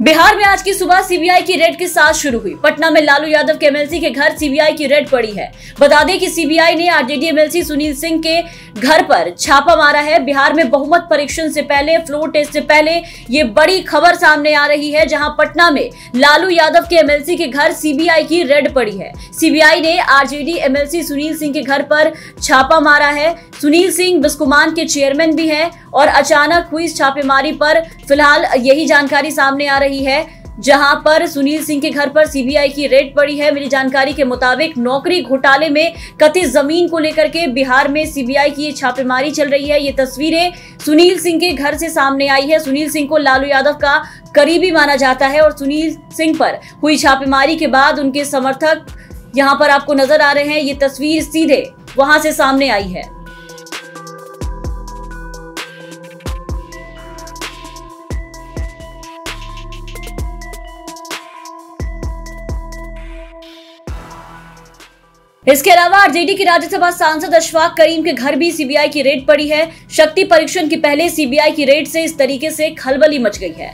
बिहार में आज की सुबह सीबीआई की रेड के साथ शुरू हुई। पटना में लालू यादव के एमएलसी के घर सीबीआई की रेड पड़ी है। बता दें कि सीबीआई ने आरजेडी एमएलसी सुनील सिंह के घर पर छापा मारा है। बिहार में बहुमत परीक्षण से पहले फ्लोर टेस्ट से पहले ये बड़ी खबर सामने आ रही है, जहाँ पटना में लालू यादव के एमएलसी के घर सीबीआई की रेड पड़ी है। सीबीआई ने आरजेडी एमएलसी सुनील सिंह के घर पर छापा मारा है। सुनील सिंह बिस्कुमान के चेयरमैन भी हैं और अचानक हुई छापेमारी पर फ़िलहाल यही जानकारी सामने आ रही है, जहाँ पर सुनील सिंह के घर पर सीबीआई की रेड पड़ी है। मेरी जानकारी के मुताबिक नौकरी घोटाले में कथित ज़मीन को लेकर के बिहार में सीबीआई की छापेमारी चल रही है। ये तस्वीरें सुनील सिंह के घर से सामने आई है। सुनील सिंह को लालू यादव का करीबी माना जाता है और सुनील सिंह पर हुई छापेमारी के बाद उनके समर्थक यहाँ पर आपको नज़र आ रहे हैं। ये तस्वीर सीधे वहाँ से सामने आई है। इसके अलावा आरजेडी के राज्यसभा सांसद अशफाक करीम के घर भी सीबीआई की रेड पड़ी है। शक्ति परीक्षण के पहले सीबीआई की रेड से इस तरीके से खलबली मच गई है।